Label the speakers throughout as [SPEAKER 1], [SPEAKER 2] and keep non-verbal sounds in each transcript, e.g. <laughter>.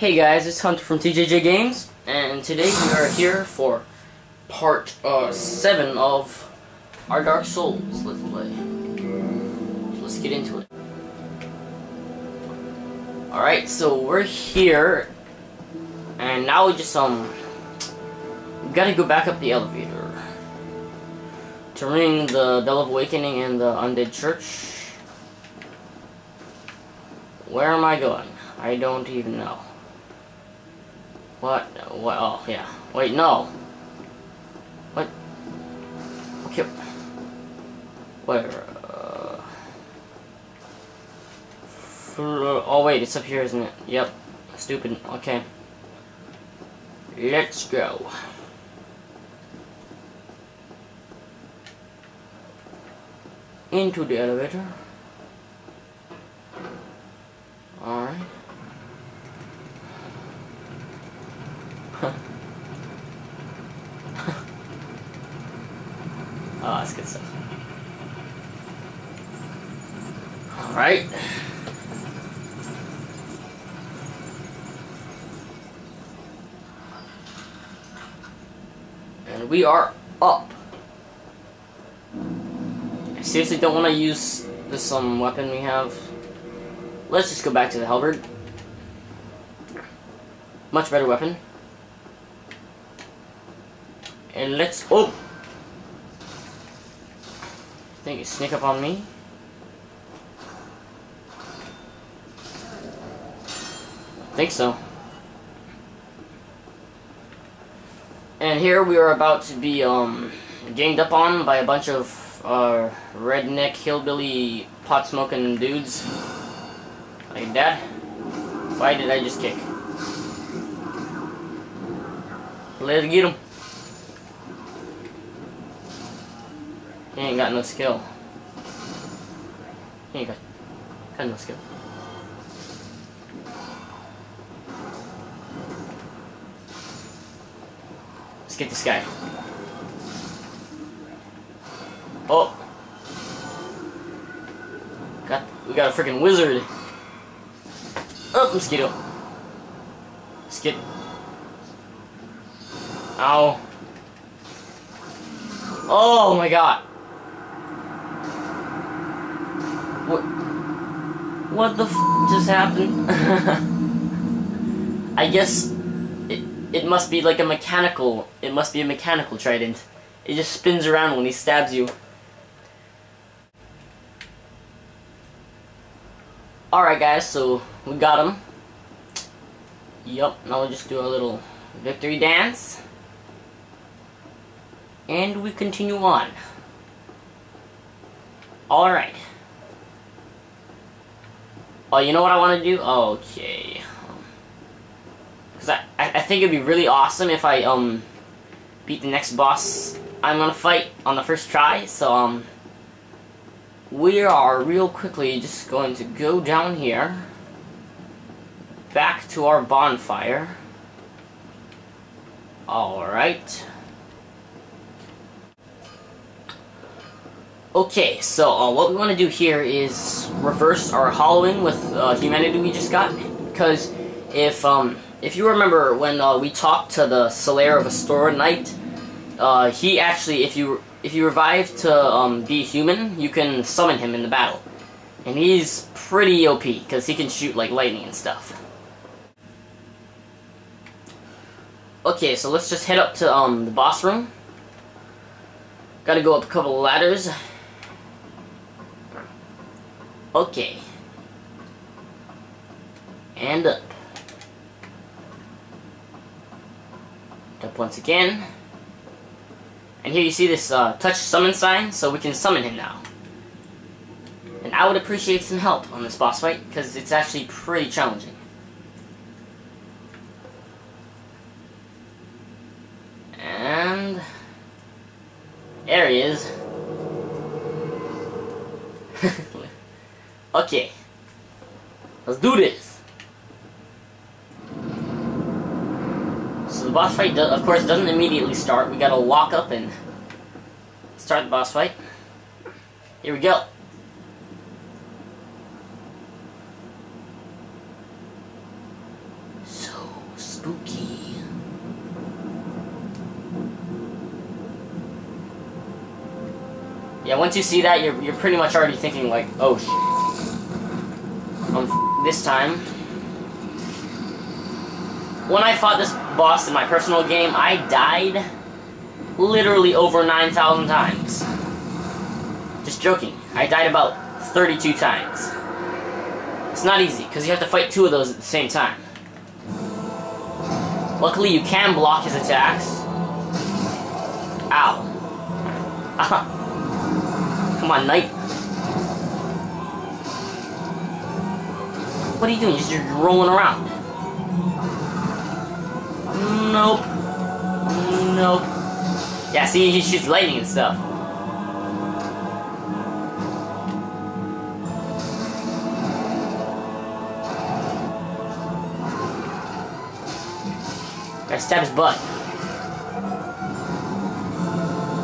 [SPEAKER 1] Hey guys, it's Hunter from TJJ Games, and today we are here for part uh, 7 of our Dark Souls Let's Play. So let's get into it. Alright, so we're here, and now we just, um, we gotta go back up the elevator to ring the Bell of Awakening and the Undead Church. Where am I going? I don't even know. What? What? Oh, yeah. Wait, no. What? Okay. Where? Uh... Oh, wait, it's up here, isn't it? Yep. Stupid. Okay. Let's go. Into the elevator. Alright. oh, that's good stuff. Alright. And we are up. I seriously don't want to use this um, weapon we have. Let's just go back to the halberd. Much better weapon. And let's... Oh! Think you sneak up on me? think so. And here we are about to be um, ganged up on by a bunch of uh, redneck hillbilly pot smoking dudes. Like that. Why did I just kick? Let's get him. He ain't got no skill. He ain't got, got no skill. Let's get this guy. Oh. Got we got a freaking wizard. Oh, mosquito. Skip. Ow. Oh my god. What? What the f just happened? <laughs> I guess it, must be like a mechanical, it must be a mechanical trident. It just spins around when he stabs you. Alright guys, so we got him. Yup, now we'll just do a little victory dance. And we continue on. Alright. Oh, you know what I want to do? Okay. Because I, I think it'd be really awesome if I, um, beat the next boss I'm gonna fight on the first try, so, um, we are real quickly just going to go down here, back to our bonfire. Alright. Okay, so uh, what we want to do here is reverse our hollowing with uh, humanity we just got, because if um, if you remember when uh, we talked to the Solaire of Astora Knight, uh, he actually, if you if you revive to um, be human, you can summon him in the battle, and he's pretty OP because he can shoot like lightning and stuff. Okay, so let's just head up to um, the boss room. Got to go up a couple of ladders. Okay. And up. Up once again. And here you see this uh, touch summon sign, so we can summon him now. And I would appreciate some help on this boss fight, because it's actually pretty challenging. And... There he is. <laughs> Okay. Let's do this. So the boss fight, of course, doesn't immediately start. We gotta walk up and start the boss fight. Here we go. So spooky. Yeah, once you see that, you're, you're pretty much already thinking, like, oh, sh um, this time. When I fought this boss in my personal game, I died literally over 9,000 times. Just joking. I died about 32 times. It's not easy, because you have to fight two of those at the same time. Luckily, you can block his attacks. Ow. <laughs> Come on, knight. What are you doing? You're just rolling around. Nope. Nope. Yeah, see, he shoots lightning and stuff. Gotta stab his butt.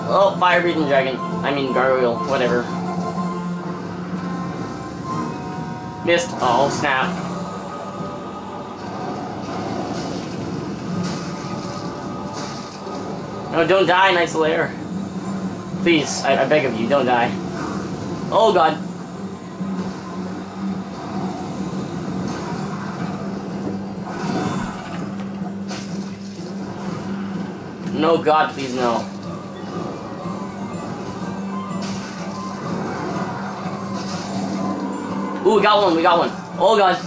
[SPEAKER 1] Oh, fire breathing dragon. I mean gargoyle, whatever. Missed. Oh, snap. No, don't die, Knight Solaire. Please, I, I beg of you, don't die. Oh god. No, God, please, no. Ooh, we got one, we got one. Oh, God.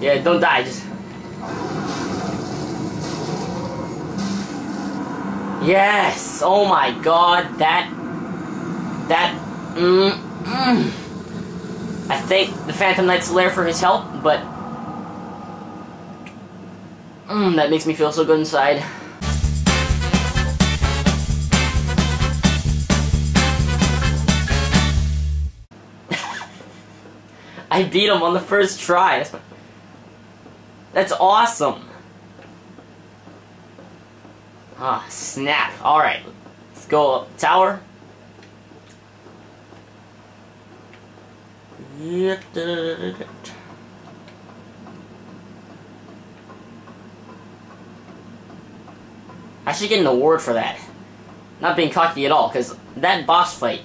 [SPEAKER 1] Yeah, don't die, just... Yes! Oh my god, that... That... Mm, mm. I thank the Phantom Knight Solaire for his help, but Mmm, that makes me feel so good inside. <laughs> I beat him on the first try. That's awesome. Ah, snap. Alright. Let's go up tower. I should get an award for that. Not being cocky at all, because that boss fight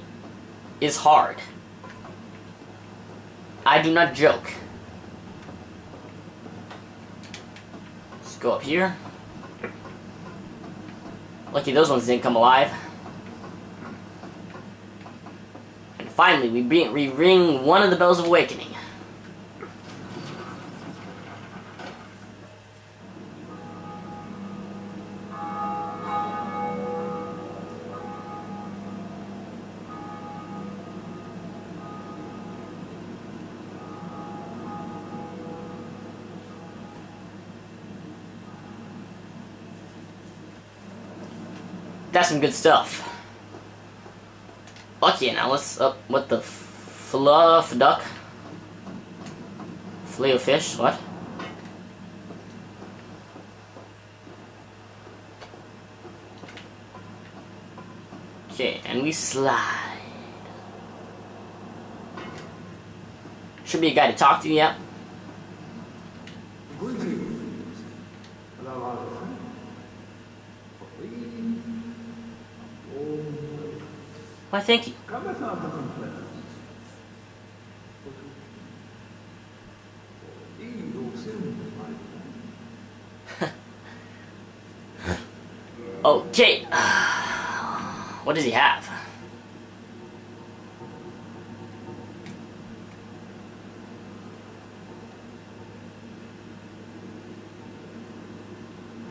[SPEAKER 1] is hard. I do not joke. Let's go up here. Lucky those ones didn't come alive. And finally, we, we ring one of the Bells of Awakening. That's some good stuff. Okay, now let's up what the fluff duck? Filet fish, what? Okay, and we slide. Should be a guy to talk to, yep. Why, thank you. <laughs> Oh, okay. <sighs> What does he have?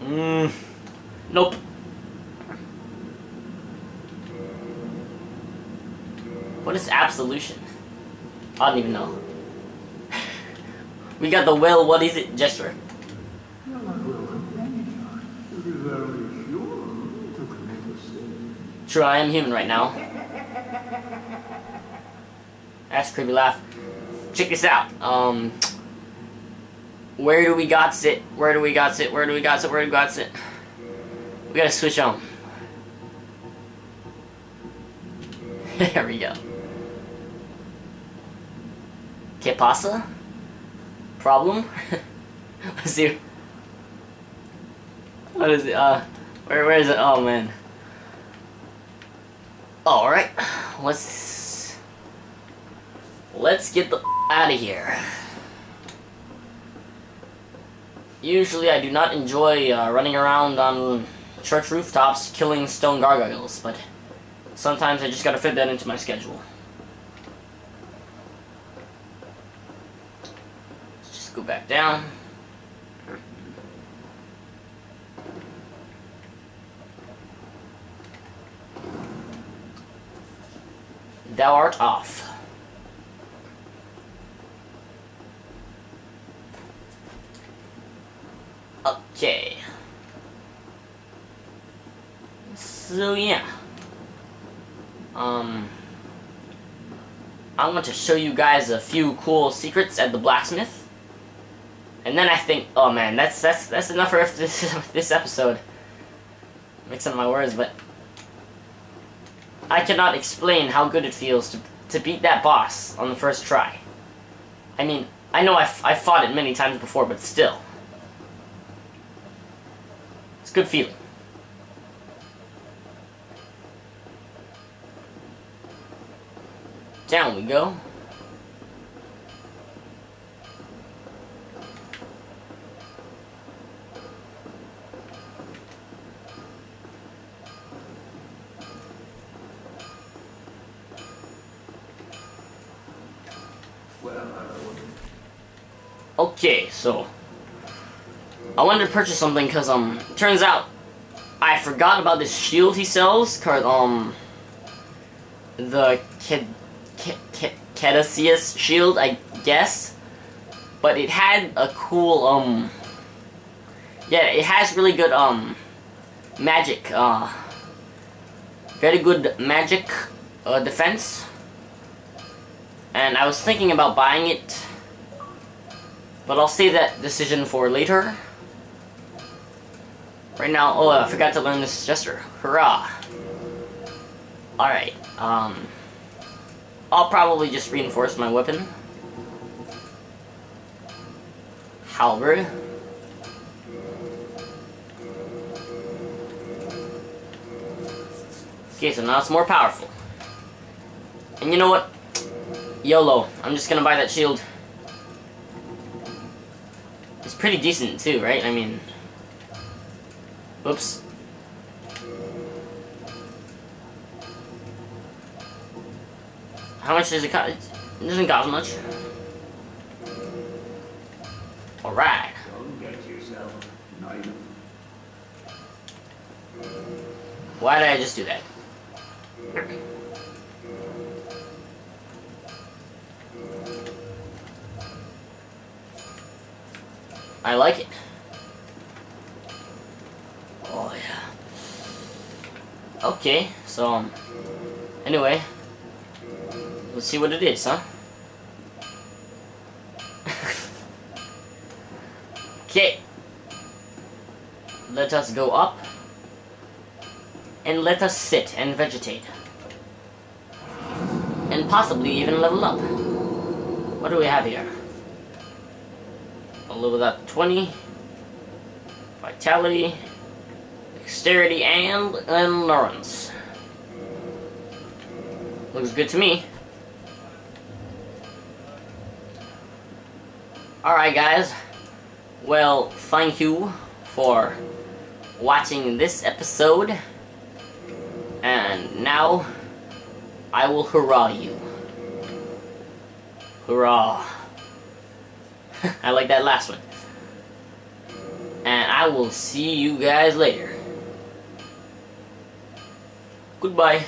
[SPEAKER 1] Mm, nope. Absolution? I don't even know. we got the well, what is it gesture. True, I am human right now. That's creepy laugh. Check this out. Um, where do we got sit? Where do we got sit? Where do we got sit? Where do we got sit? We gotta switch on. <laughs> there we go. ¿Qué pasa? problem. <laughs> Let's see. What is it? Uh, where where is it? Oh man. All right, let's let's get the out of here. Usually, I do not enjoy uh, running around on church rooftops killing stone gargoyles, but sometimes I just gotta fit that into my schedule. Let's just go back down. Thou art off. Okay. So yeah. Um I want to show you guys a few cool secrets at the blacksmith. And then I think, oh man, that's that's that's enough for <laughs> this this episode. Mixing my words, but I cannot explain how good it feels to, to beat that boss on the first try. I mean, I know I've, I've fought it many times before, but still. It's a good feeling. Down we go. So I wanted to purchase something because um turns out I forgot about this shield he sells called um the Caduceus shield I guess. But it had a cool um yeah it has really good um magic uh very good magic uh, defense. And I was thinking about buying it but I'll save that decision for later. Right now, oh, I forgot to learn this gesture. Hurrah! Alright, um... I'll probably just reinforce my weapon. Halberd. Okay, so now it's more powerful. And you know what? YOLO. I'm just gonna buy that shield. It's pretty decent too, right? I mean... Oops. How much does it cost? It doesn't cost much. Alright. Why did I just do that? I like it. Oh, yeah. Okay, so, um, anyway, let's see what it is, huh? <laughs> okay. Let us go up. And let us sit and vegetate. And possibly even level up. What do we have here? A little that 20. Vitality, Dexterity, and Endurance. Looks good to me. Alright guys, well thank you for watching this episode. And now, I will hurrah you. Hurrah. I like that last one. And I will see you guys later. Goodbye.